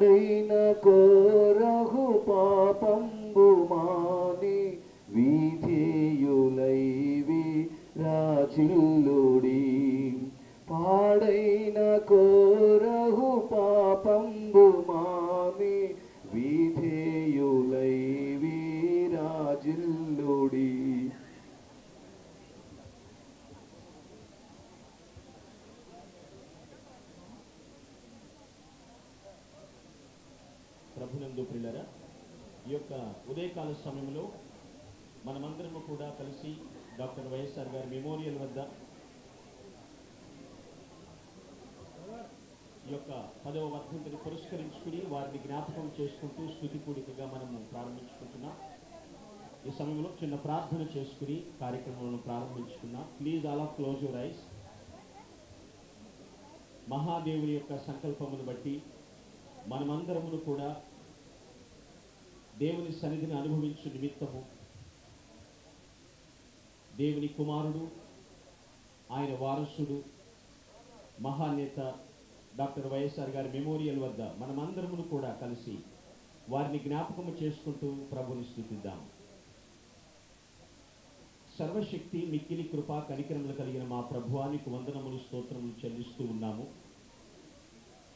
పాడైన కోరహు పాపంబు మాని విధేయులైవి రాజిల్లుడి ఉదయకాల సమయంలో మనమందరము కూడా కలిసి డాక్టర్ వైఎస్ఆర్ గారి మెమోరియల్ వద్ద ఈ యొక్క పదవ వర్ధంతిని పురస్కరించుకుని వారిని జ్ఞాపకం చేసుకుంటూ స్థుతి మనము ప్రారంభించుకుంటున్నాం. ఈ సమయంలో చిన్న ప్రార్థన చేసుకుని కార్యక్రమాలను ప్రారంభించుకున్నాం please all of close your eyes మహాదేవుని యొక్క సంకల్పమును బట్టి మనమందరమును కూడా దేవుని సన్నిధిని అనుభవించు నిమిత్తము. దేవుని కుమారుడు ఆయన వారసుడు మహానేత డాక్టర్ వైఎస్ఆర్ గారి మెమోరియల్ వద్ద మనమందరమును కూడా కలిసి వారిని జ్ఞాపకం చేసుకుంటూ ప్రభుని స్థుతిద్దాం. సర్వశక్తి మిక్కిలి కృపా కనికరములు కలిగిన మా ప్రభువానికి వందనములు స్తోత్రములు చెల్లిస్తూ ఉన్నాము.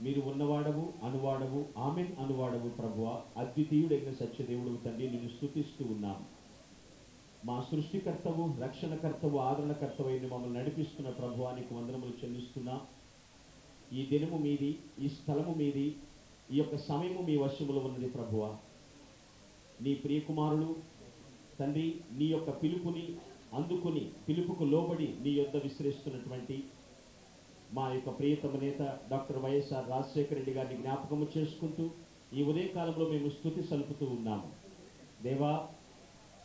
మీరు ఉన్నవాడవు అనువాడవు ఆమెన్ అనువాడవు ప్రభువ. అద్వితీయుడైన సత్యదేవుడు తండ్రి నేను స్థుతిస్తూ ఉన్నాం. మా సృష్టికర్తవు రక్షణకర్తవు ఆదరణకర్తవైన మమ్మల్ని నడిపిస్తున్న ప్రభువానికి వందనములు చెల్లిస్తున్నా. ఈ దినము మీది ఈ స్థలము మీది ఈ యొక్క సమయము మీ వశములో ఉన్నది ప్రభువ. నీ ప్రియకుమారుడు తండ్రి నీ యొక్క పిలుపుని అందుకుని పిలుపుకు లోబడి నీ యొద్ద విసిరిస్తున్నటువంటి మా యొక్క ప్రియతమ నేత డాక్టర్ వైఎస్ఆర్ రాజశేఖర రెడ్డి గారిని జ్ఞాపకము చేసుకుంటూ ఈ ఉదయకాలంలో మేము స్థుతి సలుపుతూ ఉన్నాము. దేవా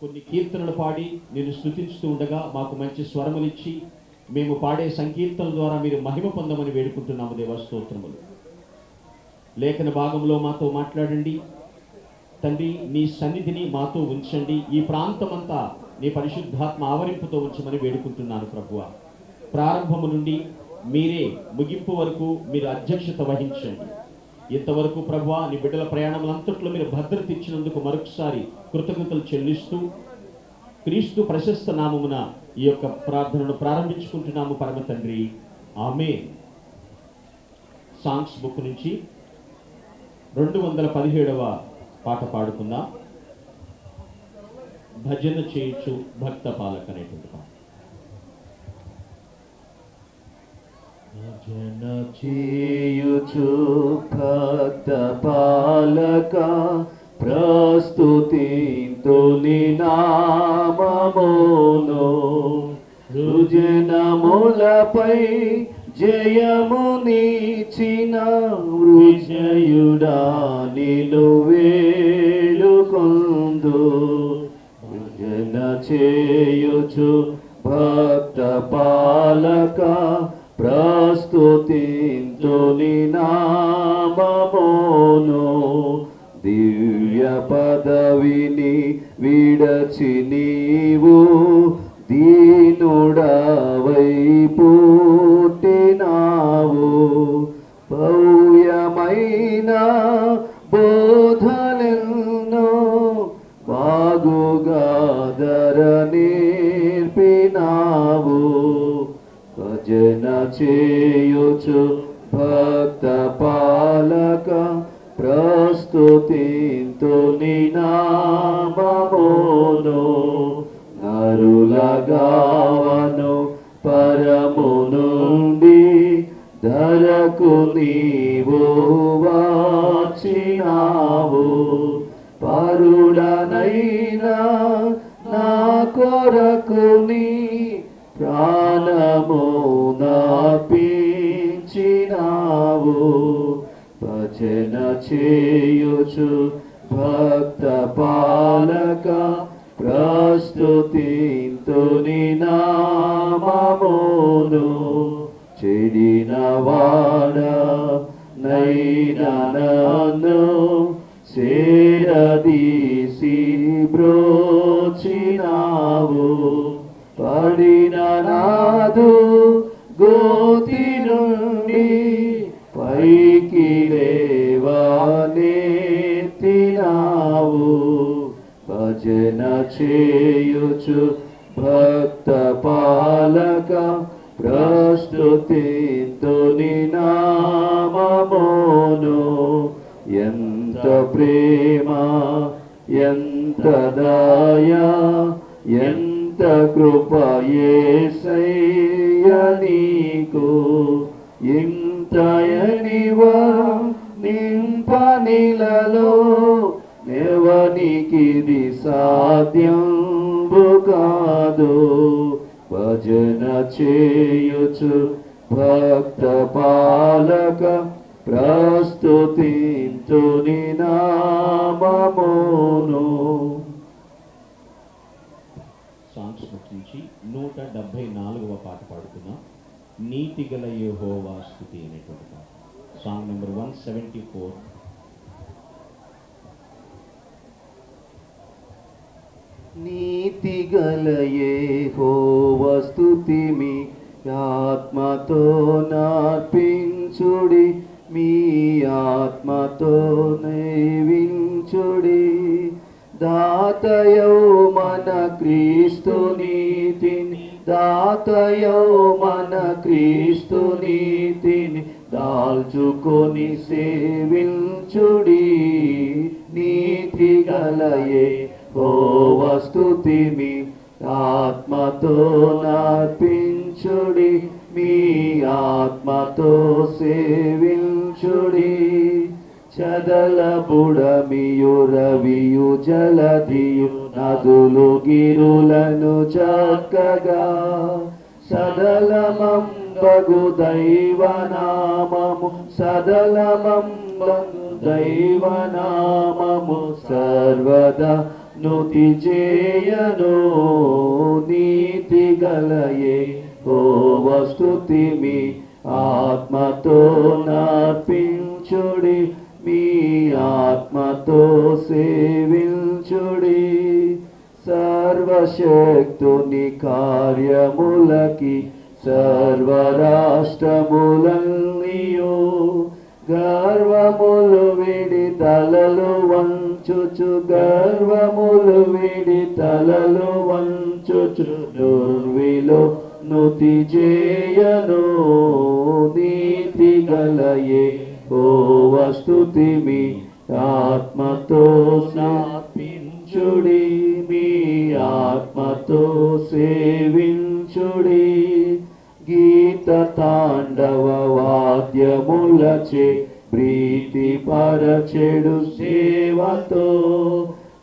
కొన్ని కీర్తనలు పాడి నేను స్థుతించుతూ ఉండగా మాకు మంచి స్వరములిచ్చి మేము పాడే సంకీర్తనల ద్వారా మీరు మహిమ పొందమని వేడుకుంటున్నాము దేవా స్తోత్రములు. లేఖన భాగంలో మాతో మాట్లాడండి. తండ్రి నీ సన్నిధిని మాతో ఉంచండి. ఈ ప్రాంతమంతా నీ పరిశుద్ధాత్మ ఆవరింపుతో ఉంచమని వేడుకుంటున్నాను ప్రభువ. ప్రారంభము నుండి మీరే ముగింపు వరకు మీరు అధ్యక్షత వహించండి. ఇంతవరకు ప్రభు నీ బిడ్డల ప్రయాణములంతట్లో మీరు భద్రత ఇచ్చినందుకు మరొకసారి కృతజ్ఞతలు చెల్లిస్తూ క్రీస్తు ప్రశస్త నామమున ఈ యొక్క ప్రార్థనను ప్రారంభించుకుంటున్నాము పరమ తండ్రి. ఆమె సాంగ్స్ బుక్ నుంచి రెండు వందల పదిహేడవ పాట పాడుకుందాం. భజన చేయొచ్చు భక్త పాలక అనేటువంటి పాట. భజన చేయుచు భక్త పాలక ప్రస్తుతితో నామమును. రుజనములపై జయమునిచిన విజయుడా నిలు వేడుకొందు. భజన చేయుచు భక్త పాలక ప్రా ప్రస్తుతింతు నామమును దివ్య పదవిని విడచి నీవు భజన చేయుచు భక్త పాలక ప్రస్తుతింతు నామమును చెడిన వాడ నైనా నింపనిలలో సాధ్యంబు కాదు. భజన చేయుచు భక్త పాలక ప్రస్తుతింతుని నామమును. సాంగ్స్ నుంచి నూట డెబ్బై నాలుగవ పాట పాడుతున్నాం నీతి గల యెహోవా స్థుతి అనేటువంటి పాట. Song number one seventy four. నీతి గలయే స్తుతి మీ ఆత్మతో నర్పించుడి మీ ఆత్మతో నైవించుడి. దాతయౌ మన క్రీస్తు నీతిని దాతయౌ మన క్రీస్తు నీతిని దాల్చుకొని సేవించుడి. నీతి గలయే ఓ వస్తుతి మీ ఆత్మతో నర్పించుడి మీ ఆత్మతో సేవించుడి. చదల బుడమియు జలధియు నదులు గిరులను చక్కగా సదలమంబగు దైవనామము సదలమంబగు దైవనామము సర్వదా నుతి చేయను నీతి గలయే ఓ వస్తుతి మీ ఆత్మతో నర్పించుడి మీ ఆత్మతో సేవించుడి. సర్వశక్తుని కార్యములకి సర్వరాష్ట్రములన్నీయో గర్వములు విడి తలలు వన్ వంచుచు గర్వములు విడి తలలు వంచుచు దుర్విలు నుతి చేయను నీతి గలయే. ఓ వస్తుతి మీ ఆత్మతో స్నాపించుడి మీ ఆత్మతో సేవించుడి. గీత తాండవ వాద్యములచే ప్రీతి పరచెడు సేవతో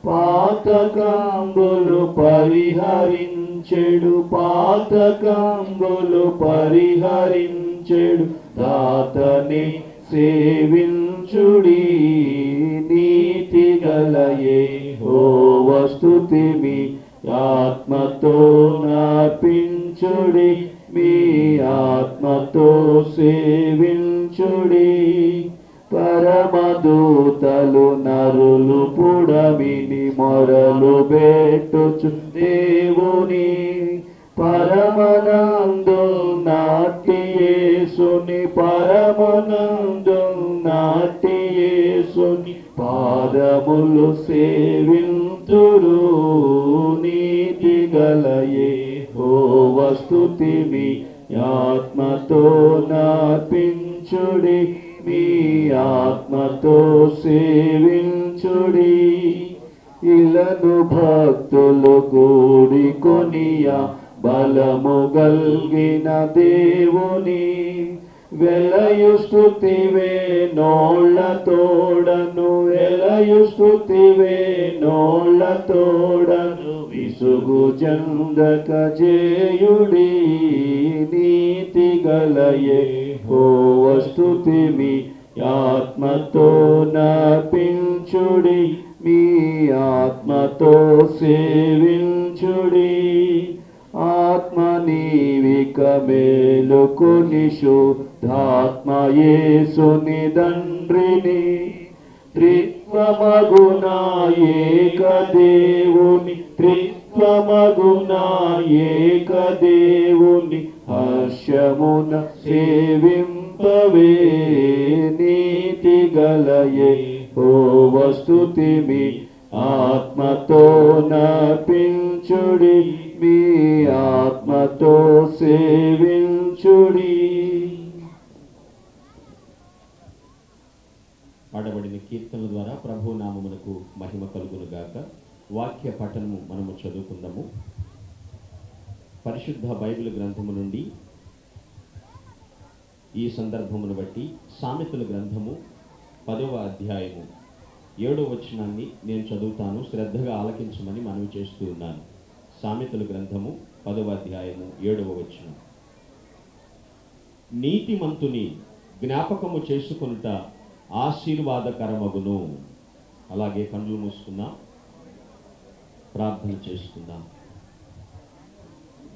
పాతకంబులు పరిహరించెడు పాతకంబులు పరిహరించెడు దాతని సేవించుడి నీతి గలయే హో వస్తుతి మీ ఆత్మతో నర్పించుడి మీ ఆత్మతో సేవించుడి. పరమదూతలు నరులు పుడమిని మొరలు బెట్టుచు దేవుని పరమనందు నాట్యేసుని పరమనందు నాట్యేసుని పాదములు సేవింతురు. నీతి గలయే ఓ వస్తుతి ఆత్మతో నార్పించుడి. మీ ఆత్మతో సేవించుడి. ఇలను భక్తులు కూడి కొనియా బలము గల్గిన దేవుని. వెలయు స్థుతివే నోళ్ళ తోడను వెలయు స్థుతివే నోళ్ళ తోడను విసుగు చందక చేయుడి. నీతి గలయే ఓ ఆత్మతో నపించుడి మీ ఆత్మతో సేవించుడి. ఆత్మ నీవిక మేలుకొని శుద్ధాత్మయేసుని దండ్రిని త్రిత్వమగునాయేక దేవుని త్రిత్వమగునాయేక దేవుని. హర్షమున సేవింపవే నీతి గలయే. ఓ వస్తుతి మీ ఆత్మతో నపించుడి మీ ఆత్మతో సేవించుడి. పాడబడిన కీర్తనల ద్వారా ప్రభు నామమునకు మహిమ కలుగును గాక వాక్య పఠనము మనము చదువుకుందాము. పరిశుద్ధ బైబిల్ గ్రంథము నుండి ఈ సందర్భమును బట్టి సామెతల గ్రంథము పదవ అధ్యాయము ఏడో వచనాన్ని నేను చదువుతాను శ్రద్ధగా ఆలకించమని మనవి చేస్తూ ఉన్నాను. సామెతల గ్రంథము పదవ అధ్యాయము ఏడవ వచనం. నీతిమంతుని జ్ఞాపకము చేసుకొనుట ఆశీర్వాదకరమగును. అలాగే కళ్ళు మూసుకుందాం ప్రార్థన చేసుకుందాం.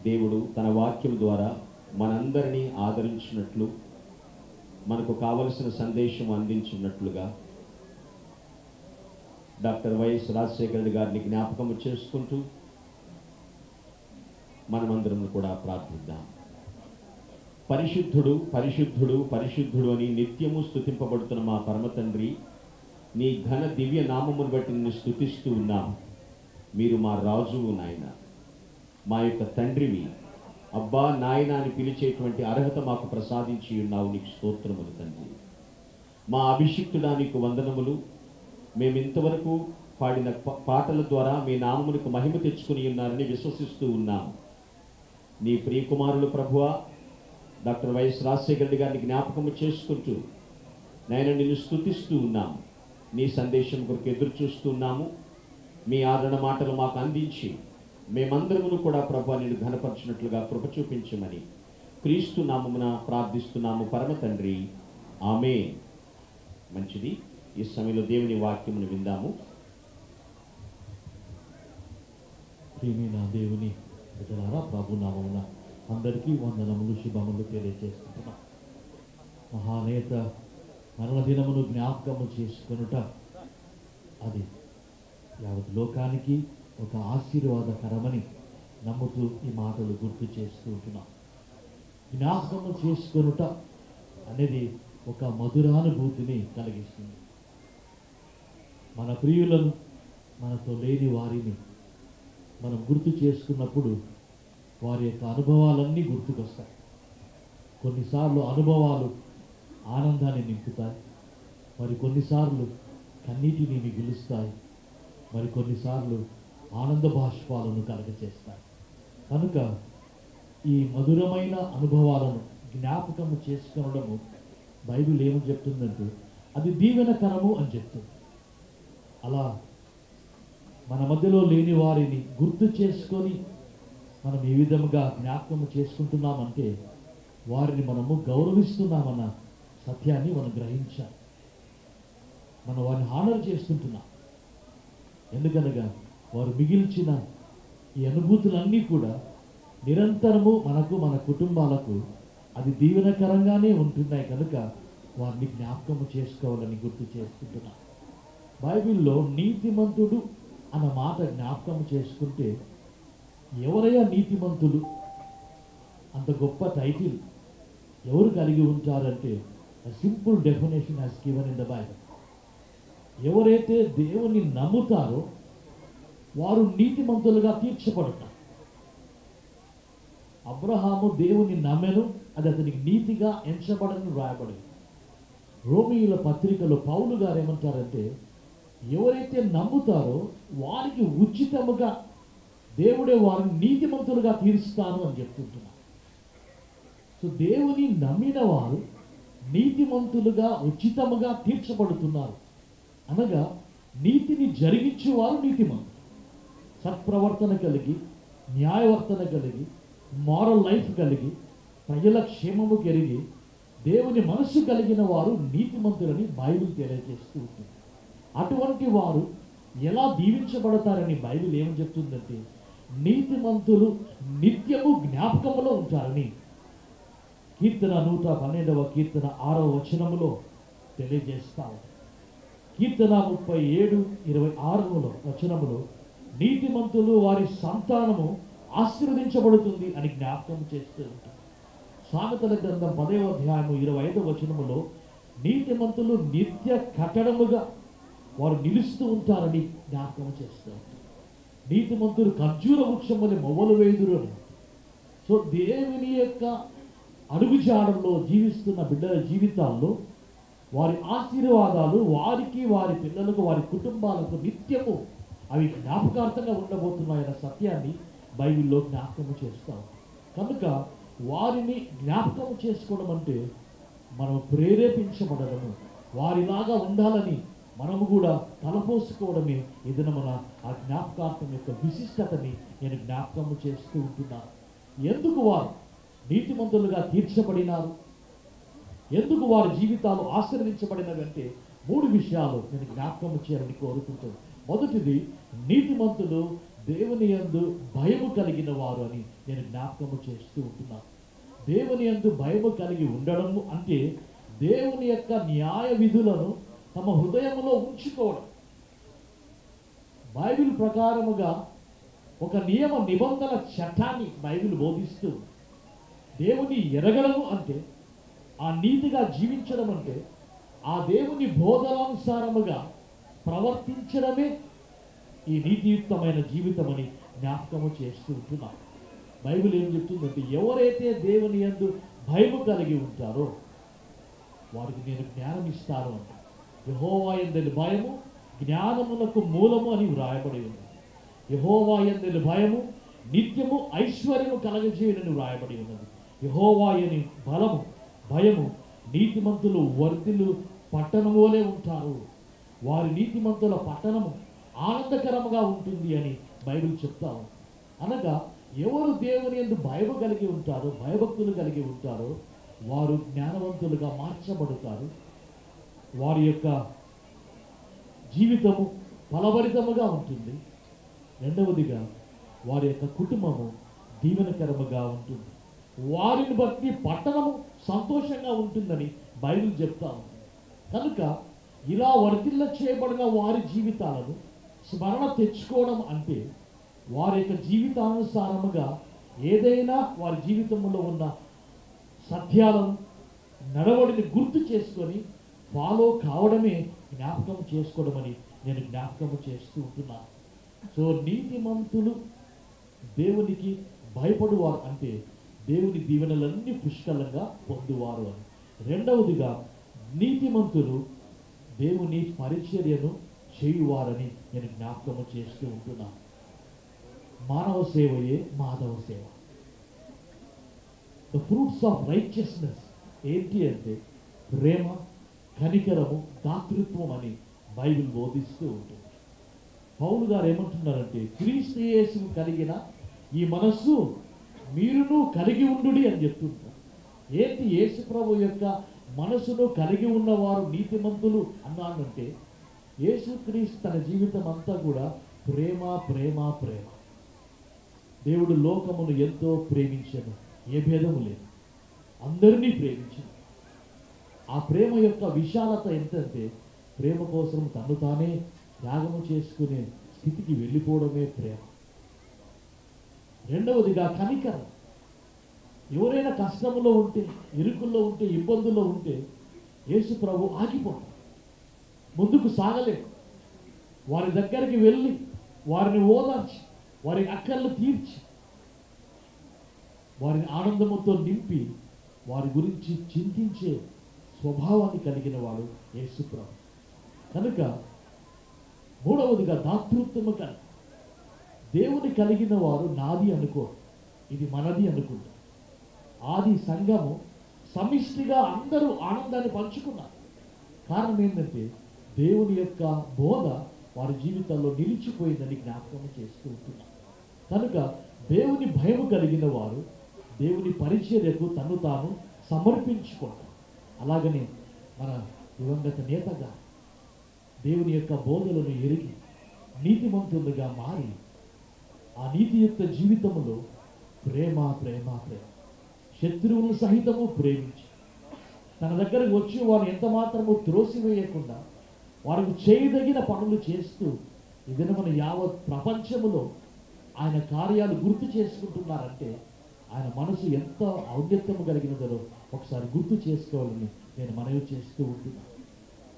దేవుడు తన వాక్యం ద్వారా మనందరినీ ఆదరించినట్లు మనకు కావలసిన సందేశం అందించినట్లుగా doctor Y S Rajasekhara Reddy గారిని జ్ఞాపకం చేసుకుంటూ మనమందరం కూడా ప్రార్థిద్దాం. పరిశుద్ధుడు పరిశుద్ధుడు పరిశుద్ధుడు అని నిత్యము స్థుతింపబడుతున్న మా పరమ తండ్రి నీ ఘన దివ్య నామమును బట్టి నిన్ను స్థుతిస్తూ ఉన్నాం మీరు మా రాజువు నాయన. మా యొక్క తండ్రివి. అబ్బా నాయన అని పిలిచేటువంటి అర్హత మాకు ప్రసాదించి ఉన్నావు నీకు స్తోత్రములు తండ్రి. మా అభిషిక్తుడా నీకు వందనములు. మేము ఇంతవరకు పాడిన పాటల ద్వారా మీ నామమునకు మహిమ తెచ్చుకుని ఉన్నారని విశ్వసిస్తూ ఉన్నాము నీ ప్రియకుమారులు ప్రభువ డాక్టర్ వైఎస్ రాజశేఖర్ గారిని జ్ఞాపకము చేసుకుంటూ నేను నిన్ను స్తుతిస్తూ ఉన్నాము నీ సందేశం కొరకు ఎదురు చూస్తున్నాము మీ ఆదరణ మాటలు మాకు అందించి మేమందరమును కూడా ప్రభు నేను ఘనపరచినట్లుగా కృప చూపించమని క్రీస్తు నామమున ప్రార్థిస్తున్నాము పరమ తండ్రి. ఆమె మంచిది. ఈ సమయంలో దేవుని వాక్యమును విందాము. ప్రియమైన దేవుని బిడ్డలారా ప్రభు నామమున అందరికీ వందనములు శుభములు తెలియజేస్తున్నాం మహానేత మరణదినమును జ్ఞాపకము చేసుకొనుట అది యావత్ లోకానికి ఒక ఆశీర్వాదకరమని నమ్ముతూ ఈ మాటలు గుర్తు చేస్తూ ఉంటున్నాం. జ్ఞాపకము చేసుకొనుట అనేది ఒక మధురానుభూతిని కలిగిస్తుంది. మన ప్రియులను మనతో లేని వారిని మనం గుర్తు చేసుకున్నప్పుడు వారి యొక్క అనుభవాలన్నీ గుర్తుకొస్తాయి. కొన్నిసార్లు అనుభవాలు ఆనందాన్ని నింపుతాయి. మరి కొన్నిసార్లు కన్నీటిని మిగులుస్తాయి. మరి కొన్నిసార్లు ఆనంద బాష్పాలను కలగచేస్తాయి కనుక ఈ మధురమైన అనుభవాలను జ్ఞాపకము చేసుకోవడము బైబిల్ ఏమని చెప్తుందంటే అది దీవెనకరము అని చెప్తుంది. అలా మన మధ్యలో లేని వారిని గుర్తు చేసుకొని మనం ఏ విధముగా జ్ఞాపకం చేసుకుంటున్నామంటే వారిని మనము గౌరవిస్తున్నామన్న సత్యాన్ని మనం గ్రహించాలి. మనం వారిని హానర్ చేస్తుంటున్నాం. ఎందుకనగా వారు మిగిల్చిన ఈ అనుభూతులన్నీ కూడా నిరంతరము మనకు మన కుటుంబాలకు అది దీవెనకరంగానే ఉంటున్నాయి కనుక వారిని జ్ఞాపకము చేసుకోవాలని గుర్తు చేసుకుంటున్నాం. బైబిల్లో నీతిమంతుడు అన్న మాట జ్ఞాపకం చేసుకుంటే ఎవరయ్యా నీతిమంతులు? అంత గొప్ప టైటిల్ ఎవరు కలిగి ఉంటారంటే simple definition has given in the Bible ఎవరైతే దేవుని నమ్ముతారో వారు నీతిమంతులుగా తీర్చబడట. అబ్రహాము దేవుని నమ్మెను అది అతనికి నీతిగా ఎంచబడని రాయబడింది రోమియుల పత్రికలో పౌలు గారు ఏమంటారంటే ఎవరైతే నమ్ముతారో వారికి ఉచితముగా దేవుడే వారిని నీతిమంతులుగా తీరుస్తాను అని చెప్తుంటున్నారు. సో దేవుని నమ్మిన వారు నీతిమంతులుగా ఉచితముగా తీర్చబడుతున్నారు. అనగా నీతిని జరిగించేవారు నీతిమంతులు. సత్ప్రవర్తన కలిగి న్యాయవర్తన కలిగి మారల్ లైఫ్ కలిగి ప్రజల క్షేమము కలిగి దేవుని మనస్సు కలిగిన వారు నీతిమంతులని బైబిల్ తెలియజేస్తూ ఉంటుంది అటువంటి వారు ఎలా దీవించబడతారని బైబిల్ ఏమని చెప్తుందంటే నీతిమంతులు నిత్యము జ్ఞాపకములో ఉంటారని కీర్తన నూట పన్నెండవ కీర్తన ఆరవ వచనములో తెలియజేస్తాము కీర్తన ముప్పై ఏడు ఇరవై ఆరులో వచనములో నీతిమంతులు వారి సంతానము ఆశీర్వదించబడుతుంది అని జ్ఞాపకం చేస్తూ ఉంటారు సామెతల గ్రంథం పదవ అధ్యాయము ఇరవై ఐదవ వచనములో నీతిమంతులు నిత్య కట్టడముగా వారు నిలుస్తూ ఉంటారని జ్ఞాపకం చేస్తూ ఉంటారు నీతిమంతులు ఖర్జూర వృక్షం వల్ల మొవ్వలు వేదురు అని. సో దేవుని యొక్క అడుగుజాడల్లో జీవిస్తున్న బిడ్డల జీవితాల్లో వారి ఆశీర్వాదాలు వారికి వారి పిల్లలకు వారి కుటుంబాలకు నిత్యము అవి జ్ఞాపకార్థంగా ఉండబోతున్నాయన్న సత్యాన్ని బైబిల్లో జ్ఞాపకము చేస్తాం కనుక వారిని జ్ఞాపకం చేసుకోవడం అంటే మనం ప్రేరేపించబడము. వారిలాగా ఉండాలని మనము కూడా తలపోసుకోవడమే ఏదైనా మన ఆ జ్ఞాపకార్థం యొక్క విశిష్టతని నేను జ్ఞాపకము చేస్తూ ఉంటున్నాను. ఎందుకు వారు నీతిమంతులుగా తీర్చబడినారు? ఎందుకు వారి జీవితాలు ఆశీర్వదించబడినవంటే మూడు విషయాలు నేను జ్ఞాపకం చేయాలని కోరుకుంటాను మొదటిది నీతిమంతులు దేవుని యందు భయము కలిగిన వారు అని నేను జ్ఞాపకము చేస్తూ ఉంటున్నాను దేవుని యందు భయము కలిగి ఉండడము అంటే దేవుని యొక్క న్యాయ విధులను తమ హృదయంలో ఉంచుకోవడం. బైబిల్ ప్రకారముగా ఒక నియమ నిబంధన చట్టాన్ని బైబిల్ బోధిస్తూ దేవుని ఎరగడము అంటే ఆ నీతిగా జీవించడం అంటే ఆ దేవుని బోధనానుసారముగా ప్రవర్తించడమే ఈ నీతియుక్తమైన జీవితం అని జ్ఞాపకము చేస్తూ ఉంటున్నాం. బైబిల్ ఏం చెప్తుందంటే ఎవరైతే దేవుని యందు భయము కలిగి ఉంటారో వారికి నేను జ్ఞానం ఇస్తాను అంట. యహోవాయందలి భయము జ్ఞానమునకు మూలము అని వ్రాయబడి ఉంది. యహోవాయందలి భయము నిత్యము ఐశ్వర్యము కలగజేయనని వ్రాయబడి ఉన్నది. యహోవాయని బలము భయము నీతిమంతులు వర్ధిల్లు పట్టణం వలె ఉంటారు. వారి నీతిమంతుల పట్టణము ఆనందకరముగా ఉంటుంది అని బైబిల్ చెప్తా అనగా ఎవరు దేవుని ఎందు భయము కలిగి ఉంటారో భయభక్తులు కలిగి ఉంటారో వారు జ్ఞానవంతులుగా మార్చబడతారు. వారి యొక్క జీవితము ఫలభరితముగా ఉంటుంది. రెండవదిగా వారి యొక్క కుటుంబము దీవెనకరముగా ఉంటుంది. వారిని బట్టి పట్టణము సంతోషంగా ఉంటుందని బైబిల్ చెప్తా ఉంది. కనుక ఇలా వర్తిల్ల చేయబడిన వారి జీవితాలను స్మరణ తెచ్చుకోవడం అంటే వారి యొక్క జీవితానుసారముగా ఏదైనా వారి జీవితంలో ఉన్న సత్యాలను నడవడిని గుర్తు చేసుకొని ఫాలో కావడమే జ్ఞాపకం చేసుకోవడమని నేను జ్ఞాపకం చేస్తూ ఉంటున్నాను. సో నీతిమంతులు దేవునికి భయపడువారు అంటే దేవుని దీవెనలన్నీ పుష్కలంగా పొందువారు అని. రెండవదిగా నీతిమంతులు దేవుని పరిచర్యను చేయువారని నేను జ్ఞాపకము చేస్తూ ఉంటున్నాను మానవ సేవయే మాధవ సేవ. ద ఫ్రూట్స్ ఆఫ్ రైచియస్నెస్ ఏంటి అంటే ప్రేమ కనికరము దాతృత్వం అని బైబిల్ బోధిస్తూ ఉంటుంది. పౌలు గారు ఏమంటున్నారంటే క్రీస్తు కలిగిన ఈ మనస్సు మీరును కలిగి ఉండు అని చెప్తుంటారు. ఏంటి యేసు ప్రభు యొక్క మనసును కలిగి ఉన్నవారు నీతిమంతులు అన్నానంటే యేసుక్రీస్తు తన జీవితం అంతా కూడా ప్రేమ ప్రేమ ప్రేమ. దేవుడు లోకమును ఎంతో ప్రేమించను. ఏ భేదము లేదు. అందరినీ ప్రేమించను. ఆ ప్రేమ యొక్క విశాలత ఎంతంటే ప్రేమ కోసం తను తానే త్యాగము చేసుకునే స్థితికి వెళ్ళిపోవడమే ప్రేమ. రెండవదిగా కనికరం. ఎవరైనా కష్టంలో ఉంటే ఇరుకుల్లో ఉంటే ఇబ్బందుల్లో ఉంటే యేసు ప్రభు ఆగిపోతాడు. ముందుకు సాగలేడు. వారి దగ్గరికి వెళ్ళి వారిని ఓదార్చి వారి అక్కర్లు తీర్చి వారిని ఆనందముతో నింపి వారి గురించి చింతించే స్వభావాన్ని కలిగిన వాడు యేసుప్రభు కనుక మూడవదిగా దాతృత్వము కలిగి దేవుని కలిగిన వారు నాది అనుకో ఇది మనది అనుకుంటారు ఆది సంఘము సమిష్టిగా అందరూ ఆనందాన్ని పంచుకున్నారు. కారణం ఏంటంటే దేవుని యొక్క బోధ వారి జీవితాల్లో నిలిచిపోయిందని జ్ఞాపకం చేస్తూ ఉంటున్నారు కనుక దేవుని భయం కలిగిన వారు దేవుని పరిచర్యకు తను తాను సమర్పించుకుంటారు అలాగనే మన దివంగత నేతగా దేవుని యొక్క బోధలను ఎరిగి నీతిమంతులుగా మారి ఆ నీతియుక్త జీవితంలో ప్రేమ ప్రేమ ప్రేమ శత్రువులను సహితము ప్రేమించి. తన దగ్గరకు వచ్చి వారు ఎంత మాత్రము త్రోసివేయకుండా వారికి చేయదగిన పనులు చేస్తూ ఇదిన మన యావత్ ప్రపంచములో ఆయన కార్యాలు గుర్తు చేసుకుంటున్నారంటే ఆయన మనసు ఎంత ఔన్నత్యము కలిగినదో ఒకసారి గుర్తు చేసుకోవాలని నేను మనవి చేస్తూ ఉంటున్నాను.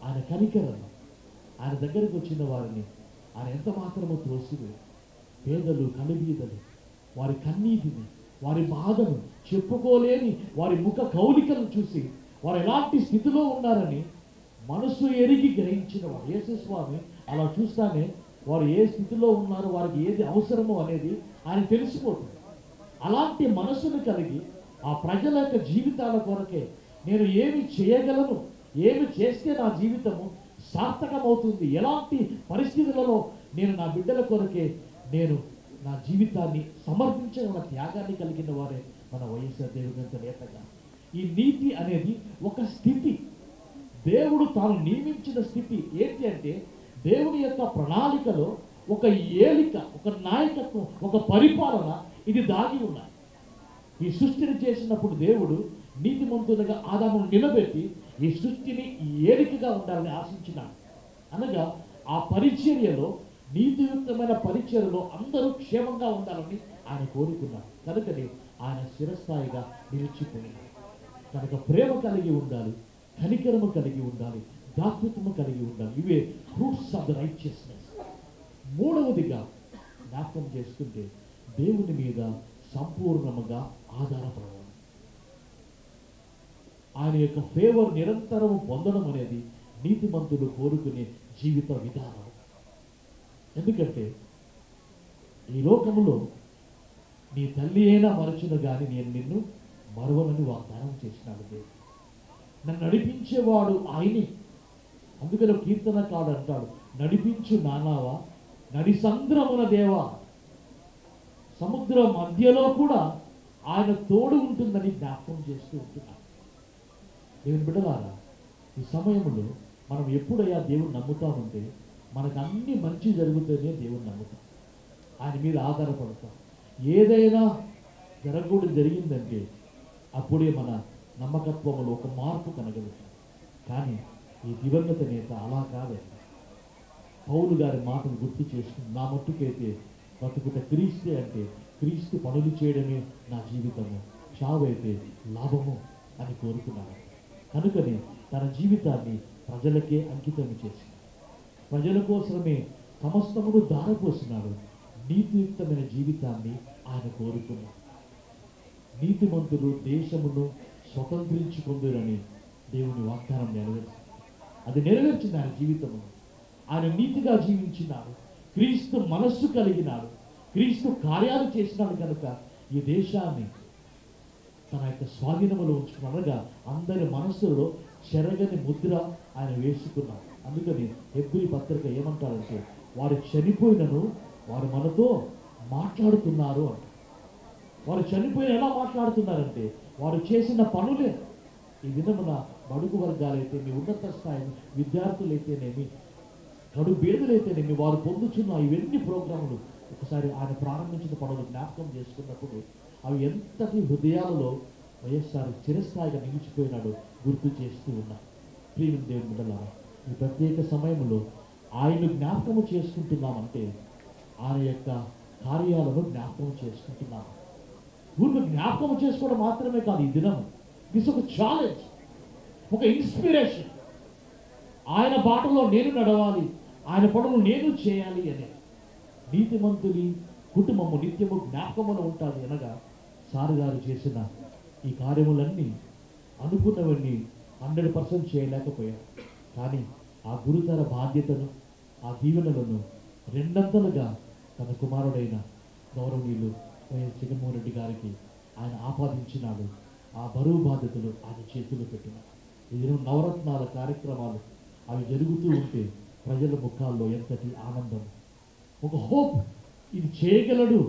ఆయన కనికరము ఆయన దగ్గరకు వచ్చిన వారిని ఆయన ఎంత మాత్రమో త్రోసివే పేదలు కనుబీదలు వారి కన్నీటిని వారి బాధను చెప్పుకోలేని వారి ముఖ కౌలికలను చూసి వారు ఎలాంటి స్థితిలో ఉన్నారని మనసు ఎరిగి గ్రహించిన వారు. యేసు స్వామి అలా చూస్తానే వారు ఏ స్థితిలో ఉన్నారో వారికి ఏది అవసరమో అనేది ఆయన తెలిసిపోతుంది. అలాంటి మనసును కలిగి ఆ ప్రజల యొక్క జీవితాల కొరకే నేను ఏమి చేయగలను ఏమి చేస్తే నా జీవితము సార్థకమవుతుంది ఎలాంటి పరిస్థితులలో నేను నా బిడ్డల కొరకే నేను నా జీవితాన్ని సమర్పించే సమర్పించగల త్యాగాన్ని కలిగిన వారే మన వైఎస్ఆర్ దేవుడంత నేతగా. ఈ నీతి అనేది ఒక స్థితి. దేవుడు తాను నియమించిన స్థితి ఏంటి అంటే దేవుని యొక్క ప్రణాళికలో ఒక ఏలిక ఒక నాయకత్వం ఒక పరిపాలన ఇది దాగి ఉన్నాయి. ఈ సృష్టిని చేసినప్పుడు దేవుడు నీతిమంతులుగా ఆదామును నిలబెట్టి ఈ సృష్టిని ఏలికగా ఉండాలని ఆశించినాడు. అనగా ఆ పరిచర్యలో నీతియుక్తమైన పరిచయలో అందరూ క్షేమంగా ఉండాలని ఆయన కోరుకున్నారు. కనుకనే ఆయన శిరస్థాయిగా నిలిచిపోయినారు కనుక ప్రేమ కలిగి ఉండాలి కనికరము కలిగి ఉండాలి దాతృత్వము కలిగి ఉండాలి. ఇవే ఫ్రూట్స్ ఆఫ్ ద రైచియస్నెస్ మూడవదిగా జ్ఞాపకం చేసుకుంటే దేవుని మీద సంపూర్ణముగా ఆధారపడడం ఆయన యొక్క ఫేవర్ నిరంతరం పొందడం అనేది నీతిమంతులు కోరుకునే జీవిత విధానం. ఎందుకంటే ఈ లోకములో నీ తల్లి అయినా మరచును కానీ నేను నిన్ను మరవనని వాగ్దానం చేసినాడు దేవుడు. నన్ను నడిపించేవాడు ఆయనే. అందుకని కీర్తన కీర్తనకాడు అంటాడు నడిపించు నానావా నడి సంద్రమున దేవా. సముద్రం మధ్యలో కూడా ఆయన తోడు ఉంటుందని జ్ఞాపకం చేస్తూ ఉంటున్నాడు. దేవుని బిడ్డలారా ఈ సమయంలో మనం ఎప్పుడయ్యా నమ్ముతా నమ్ముతామంటే మనకు అన్ని మంచి జరుగుతుందని దేవుని నమ్ముతాం. ఆయన మీద ఆధారపడతాం. ఏదైనా జరగకూడదు జరిగిందంటే అప్పుడే మన నమ్మకత్వంలో ఒక మార్పు కనగలుగుతుంది కానీ ఈ దివంగత నేత అలా కాదండి పౌలు గారి మాటను గుర్తు చేసుకుని నా మట్టుకైతే బతుకుట క్రీస్తే అంటే క్రీస్తు పనులు చేయడమే నా జీవితము. చావైతే లాభము అని కోరుకున్నాను. కనుకనే తన జీవితాన్ని ప్రజలకే అంకితం చేసి ప్రజల కోసమే సమస్తమును దారపోసినాడు నీతియుక్తమైన జీవితాన్ని ఆయన కోరుకున్నాడు నీతిమంతులు దేశమును స్వతంత్రించుకుందరని దేవుని వాగ్దానం నెరవేర్చింది అది నెరవేర్చింది ఆయన జీవితము. ఆయన నీతిగా జీవించినాడు. క్రీస్తు మనస్సు కలిగినాడు. క్రీస్తు కార్యాలు చేసినాడు కనుక ఈ దేశాన్ని తన యొక్క స్వాధీనములో ఉంచుకున్నగా అందరి మనస్సులో చెరగని ముద్ర ఆయన వేసుకున్నాడు. అందుకని హెబ్రి పత్రిక ఏమంటారంటే వారు చనిపోయినను వారు మనతో మాట్లాడుతున్నారు అంట. వారు చనిపోయిన ఎలా మాట్లాడుతున్నారంటే వారు చేసిన పనులే. ఈ విధమున బడుగు వర్గాలైతే మీ ఉన్నత స్థాయి విద్యార్థులైతేనేమి కడు బేదలైతేనేమి వారు పొందుతున్న ఇవన్నీ ప్రోగ్రాములు ఒకసారి ఆయన ప్రారంభించిన పనులు జ్ఞాపకం చేసుకున్నప్పుడు అవి ఎంతటి హృదయాలలో వైఎస్ఆర్ చిరస్థాయిగా నిలిచిపోయినాడు గుర్తు చేస్తూ ఉన్నారు ప్రియమైన దేవుడు ఈ ప్రత్యేక సమయంలో ఆయన జ్ఞాపకము చేసుకుంటున్నామంటే ఆయన యొక్క కార్యాలను జ్ఞాపకం చేసుకుంటున్నాము ఊరికి జ్ఞాపకం చేసుకోవడం మాత్రమే కాదు ఈ దినం దిస్ ఒక ఛాలెంజ్ ఒక ఇన్స్పిరేషన్ ఆయన బాటలో నేను నడవాలి ఆయన పనులు నేను చేయాలి అని నీతిమంతుని కుటుంబము నిత్యము జ్ఞాపకములో ఉంటుంది అనగా సారు గారు చేసిన ఈ కార్యములన్నీ అనుకున్నవన్నీ హండ్రెడ్ పర్సెంట్ చేయలేకపోయారు. కానీ ఆ గురుతర బాధ్యతను ఆ దీవెనలను రెండంతలుగా తన కుమారుడైన గౌరవనీయులు వైఎస్ జగన్మోహన్ రెడ్డి గారికి ఆయన ఆపాదించినాడు. ఆ బరువు బాధ్యతలు ఆయన చేతులు పెట్టినాడు ఇది నవరత్నాల కార్యక్రమాలు అవి జరుగుతూ ఉంటే ప్రజల ముఖాల్లో ఎంతటి ఆనందం ఒక హోప్ ఇది చేయగలడు.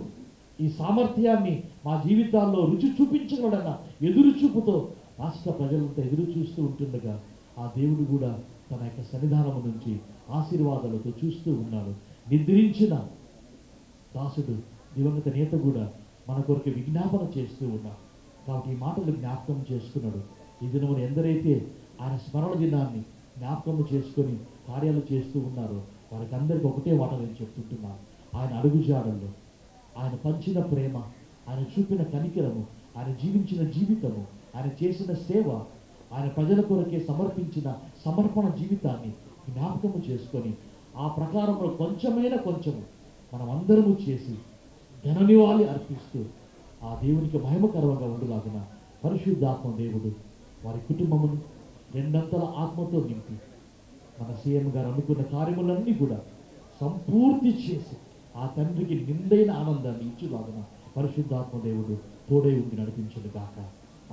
ఈ సామర్థ్యాన్ని మా జీవితాల్లో రుచి చూపించగలడన్న ఎదురు చూపుతో రాష్ట్ర ప్రజలంతా ఎదురు చూస్తూ ఉంటుండగా ఆ దేవుడు కూడా తన యొక్క సన్నిధానము నుంచి ఆశీర్వాదాలతో చూస్తూ ఉన్నాడు. నిద్రించిన దాసుడు దివంగత నేత కూడా మన కొరకు విజ్ఞాపన చేస్తూ ఉన్నాడు. కాబట్టి ఈ మాటలు జ్ఞాపకం చేసుకున్నాడు ఈ దినమున ఎందరైతే ఆయన స్మరణ దినాన్ని జ్ఞాపకం చేసుకొని కార్యాలు చేస్తూ ఉన్నారో వారికి అందరికీ ఒకటే మాట నేను చెప్తుంటున్నాను ఆయన అడుగుజాడల్లో ఆయన పంచిన ప్రేమ ఆయన చూపిన కనికరము ఆయన జీవించిన జీవితము ఆయన చేసిన సేవ ఆయన ప్రజల కొరకే సమర్పించిన సమర్పణ జీవితాన్ని జ్ఞాపకము చేసుకొని ఆ ప్రకారంలో కొంచెమైన కొంచెము మనం అందరము చేసి ఘన నివాళి అర్పిస్తూ ఆ దేవునికి భయమకరంగా ఉండులాగిన పరిశుద్ధాత్మ దేవుడు వారి కుటుంబమును రెండంతల ఆత్మతో నింపి మన సీఎం గారు అనుకున్న కార్యములన్నీ కూడా సంపూర్తి చేసి ఆ తండ్రికి నిందైన ఆనందాన్ని ఇచ్చులాగిన పరిశుద్ధాత్మ దేవుడు తోడై ఉండి నడిపించడు కాక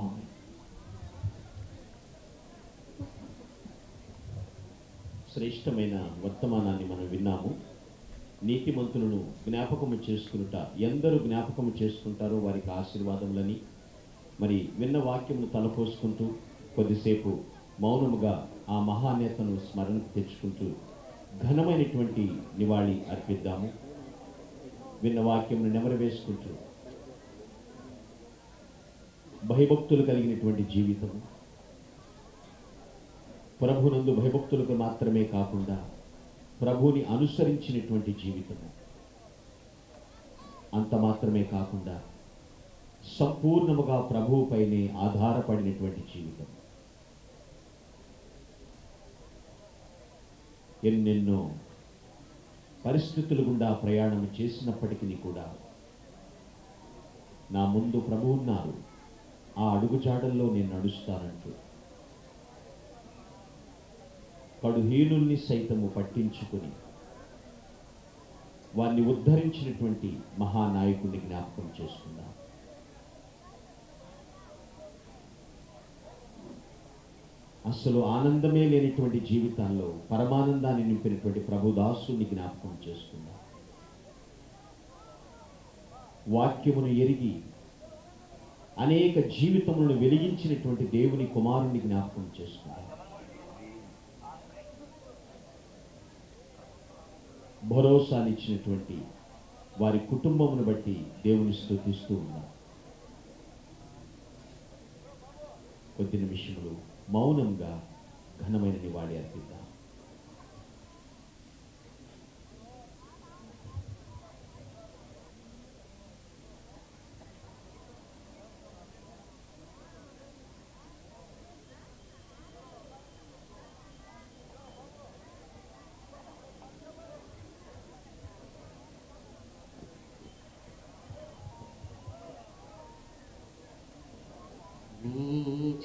ఆమె శ్రేష్టమైన వర్తమానాన్ని మనం విన్నాము. నీతిమంతులను జ్ఞాపకము చేసుకునుట ఎందరు జ్ఞాపకము చేసుకుంటారో వారికి ఆశీర్వాదములని. మరి విన్న వాక్యమును తలపోసుకుంటూ కొద్దిసేపు మౌనముగా ఆ మహానేతను స్మరణకు తెచ్చుకుంటూ ఘనమైనటువంటి నివాళి అర్పిద్దాము. విన్న వాక్యమును నెమరవేసుకుంటూ భయభక్తులు కలిగినటువంటి జీవితము. ప్రభునందు భయభక్తులకు మాత్రమే కాకుండా ప్రభుని అనుసరించినటువంటి జీవితము. అంత మాత్రమే కాకుండా సంపూర్ణముగా ప్రభువుపైనే ఆధారపడినటువంటి జీవితం ఎన్నెన్నో పరిస్థితులు గుండా ప్రయాణం చేసినప్పటికీ కూడా నా ముందు ప్రభువున్నారు. ఆ అడుగుజాడల్లో నేను నడుస్తానంటూ కడుహీనుల్ని సైతము పట్టించుకుని వారిని ఉద్ధరించినటువంటి మహానాయకుడిని జ్ఞాపకం చేసుకుందాం. అసలు ఆనందమే లేనిటువంటి జీవితాల్లో పరమానందాన్ని నింపినటువంటి ప్రభుదాసుని జ్ఞాపకం చేసుకుందాం. వాక్యమును ఎరిగి అనేక జీవితములను వెలిగించినటువంటి దేవుని కుమారుని జ్ఞాపకం చేసుకుందాం. భరోసానిచ్చినటువంటి వారి కుటుంబమును బట్టి దేవుని స్థుతిస్తూ ఉన్నాం. కొద్ది నిమిషములు మౌనంగా ఘనమైన నివాళి అర్పిద్దాం.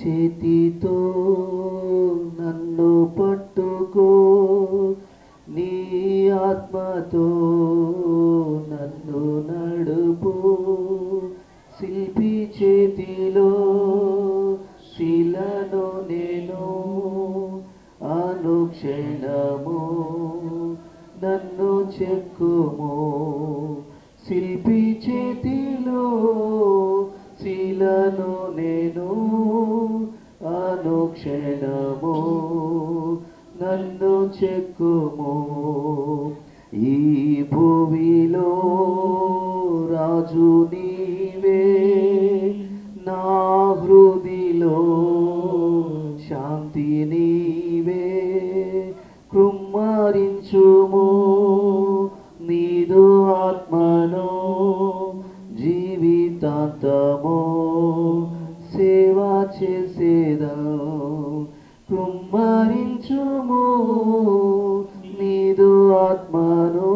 చేతితో చేసేదా? కుమ్మరించుము నీదు ఆత్మను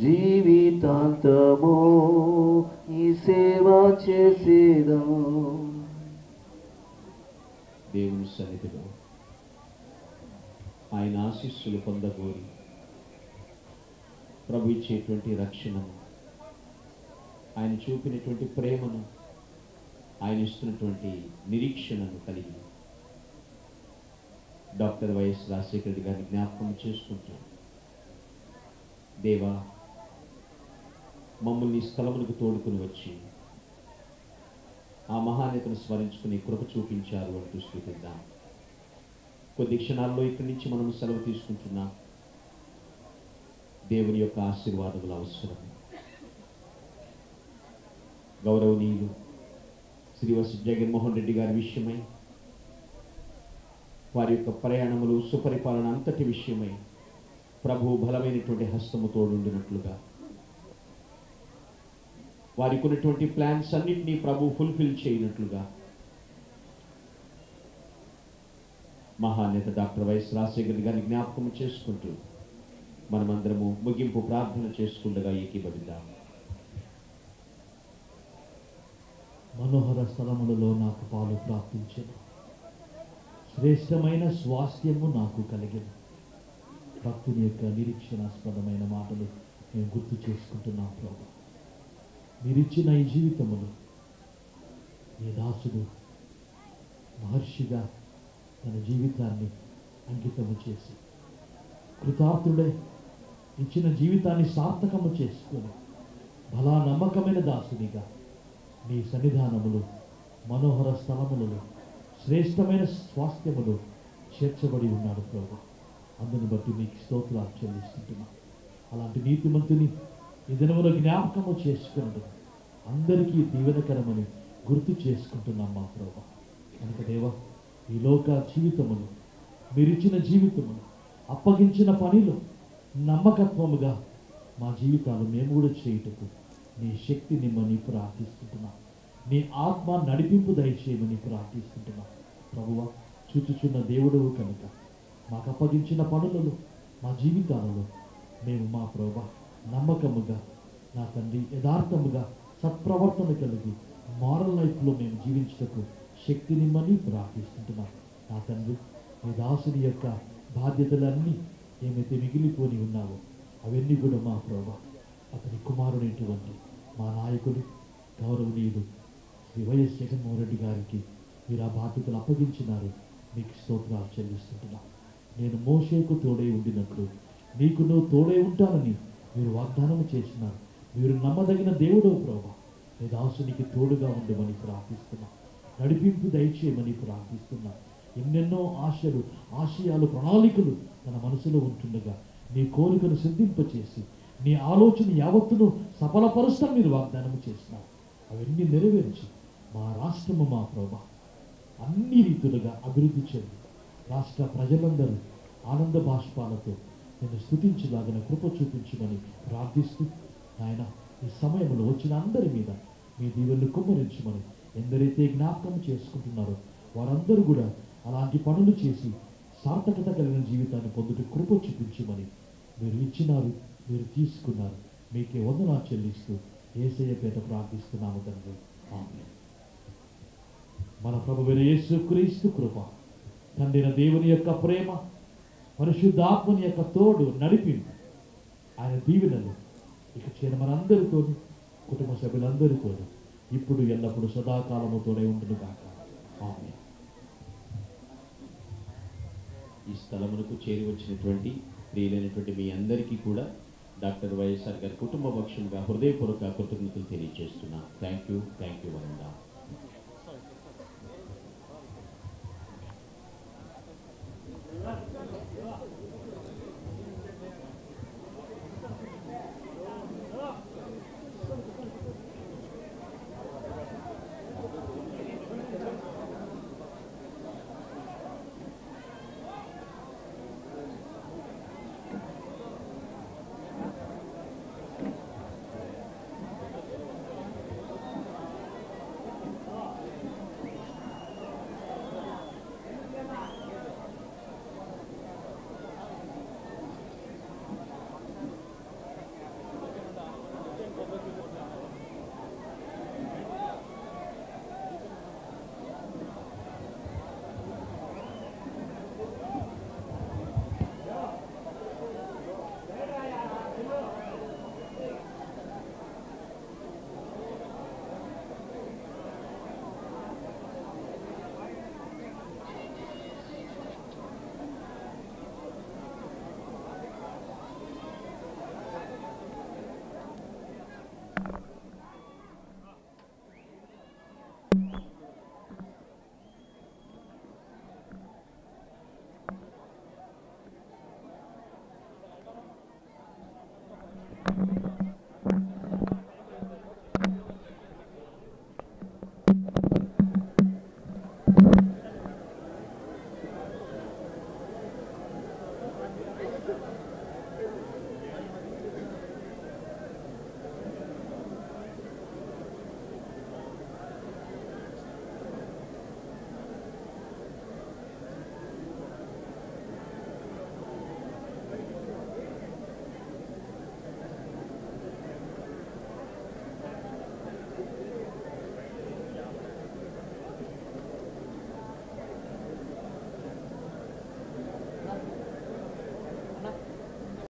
జీవితాంతము ఈ సేవ చేసేదా? దేవుని సన్నిధిలో ఆయన ఆశీస్సులు పొందగోరి ప్రభు ఇచ్చేటువంటి రక్షణను ఆయన చూపినటువంటి ప్రేమను ఆయన ఇస్తున్నటువంటి నిరీక్షణను కలిగి డాక్టర్ వైఎస్ రాజశేఖర రెడ్డి గారిని జ్ఞాపకం చేసుకుంటూ దేవా మమ్మల్ని స్థలములకు స్థలమునకు తోడుకుని వచ్చి ఆ మహానేతను స్మరించుకుని కృప చూపించారు అంటూ స్థుతిద్దాం కొద్ది క్షణాల్లో ఇక్కడి నుంచి మనం సెలవు తీసుకుంటున్నాం. దేవుని యొక్క ఆశీర్వాదములు అవసరం. గౌరవనీయులు శ్రీవసి జగన్మోహన్ రెడ్డి గారి విషయమై వారి యొక్క ప్రయాణములు సుపరిపాలన అంతటి విషయమై ప్రభు బలమైనటువంటి హస్తము తోడుండినట్లుగా. వారికి ఉన్నటువంటి ప్లాన్స్ అన్నింటినీ ప్రభు ఫుల్ఫిల్ చేయనట్లుగా. మహానేత డాక్టర్ వైఎస్ రాజశేఖర్ గారిని జ్ఞాపకం చేసుకుంటూ మనమందరము ముగింపు ప్రార్థన చేసుకుండగా ఏకీభవిద్దాం. మనోహర స్థలములలో నాకు పాలు ప్రాప్తించను. శ్రేష్టమైన స్వాస్థ్యము నాకు కలిగను. భక్తుని యొక్క నిరీక్షణాస్పదమైన మాటలు మేము గుర్తు చేసుకుంటున్నాం ప్రభు. మీరిచ్చిన ఈ జీవితములు ఏ దాసుడు మహర్షిగా తన జీవితాన్ని అంకితము చేసి కృతార్థుడే ఇచ్చిన జీవితాన్ని సార్థకము చేసుకొని బలా నమ్మకమైన దాసునిగా నీ సన్నిధానములు మనోహర స్థలములలో శ్రేష్టమైన స్వాస్థ్యములు చేర్చబడి ఉన్నాడు ప్రభు. అందుని బట్టి నీకు స్తోత్రాలు చెల్లిస్తుంటున్నా. అలాంటి నీతిమంతుని ఈ దినములో జ్ఞాపకము చేసుకున్నట్టు అందరికీ దీవెనకరమని గుర్తు చేసుకుంటున్నాం మా ప్రభు. కనుక దేవ ఈ లోక జీవితములు మీరిచ్చిన జీవితములు అప్పగించిన పనిలో నమ్మకత్వముగా మా జీవితాలు మేము కూడా చేయుటకు నీ శక్తి నిమ్మని ప్రార్థిస్తుంటున్నా నీ ఆత్మ నడిపింపు దయచేయమని ప్రార్థిస్తుంటున్నా ప్రభువ చూచుచున్న దేవుడవు కనుక మాకు అప్పగించిన పనులలో మా జీవితాలలో మేము మా ప్రభు నమ్మకముగా నా తండ్రి యథార్థముగా సత్ప్రవర్తన కలిగి మారల్ లైఫ్లో మేము జీవించటకు శక్తి నిమ్మని ప్రార్థిస్తుంటున్నాం నా తండ్రి మీ దాసుని యొక్క బాధ్యతలన్నీ ఏమైతే మిగిలిపోని ఉన్నావో అవన్నీ కూడా మా ప్రభా అతని కుమారుడైనటువంటి మా నాయకుడు గౌరవనీయుడు శ్రీ వైఎస్ జగన్మోహన్ రెడ్డి గారికి మీరు ఆ బాధ్యతలు అప్పగించినారు. మీకు స్తోత్రాలు చెల్లిస్తుంటున్నా. నేను మోషేకు తోడై ఉండినట్లు నీకు నువ్వు తోడై ఉంటానని మీరు వాగ్దానం చేసినారు మీరు నమ్మదగిన దేవుడవు ప్రభా నీ దాసునికి తోడుగా ఉండమని ప్రార్థిస్తున్నా. నడిపింపు దయచేయమని ప్రార్థిస్తున్నా. ఎన్నెన్నో ఆశలు ఆశయాలు ప్రణాళికలు తన మనసులో ఉంటుండగా నీ కోరికను సిద్ధింపచేసి నీ ఆలోచన యావత్తును సఫలపరుస్తాం మీరు వాగ్దానం చేసినారు అవన్నీ నెరవేర్చి మా రాష్ట్రము మా ప్రభా అన్ని రీతులుగా అభివృద్ధి చెంది రాష్ట్ర ప్రజలందరూ ఆనంద బాష్పాలతో నేను స్థుతించలాగిన కృప చూపించమని ప్రార్థిస్తూ ఆయన ఈ సమయంలో వచ్చిన అందరి మీద మీ దీవెనలు కుమ్మరించమని ఎందరైతే జ్ఞాపకం చేసుకుంటున్నారో వారందరూ కూడా అలాంటి పనులు చేసి సార్థకత కలిగిన జీవితాన్ని పొందుట కృప చూపించమని మీరు ఇచ్చినారు. మీరు తీసుకున్నారు మీకే వందనా చెల్లిస్తూ ఏసయ్య పేట ప్రార్థిస్తున్నాము తండ్రి. ఆమె మన ప్రభువైన యేసు క్రీస్తు కృప తండ్రిన దేవుని యొక్క ప్రేమ పరిశుద్ధాత్మని యొక్క తోడు నడిపింపు ఆయన దీవెనలు ఇక చేన మనందరితో కుటుంబ సభ్యులందరితో ఇప్పుడు ఎల్లప్పుడూ సదాకాలముతోనే ఉంటుంది కాక ఆమె ఈ స్థలమునకు చేరి వచ్చినటువంటి ప్రియులైనటువంటి మీ అందరికీ కూడా డాక్టర్ వైఎస్ఆర్ గారి కుటుంబ పక్షంగా హృదయపూర్వక కృతజ్ఞతలు తెలియజేస్తున్నా. థ్యాంక్ యూ థ్యాంక్ యూ వరండా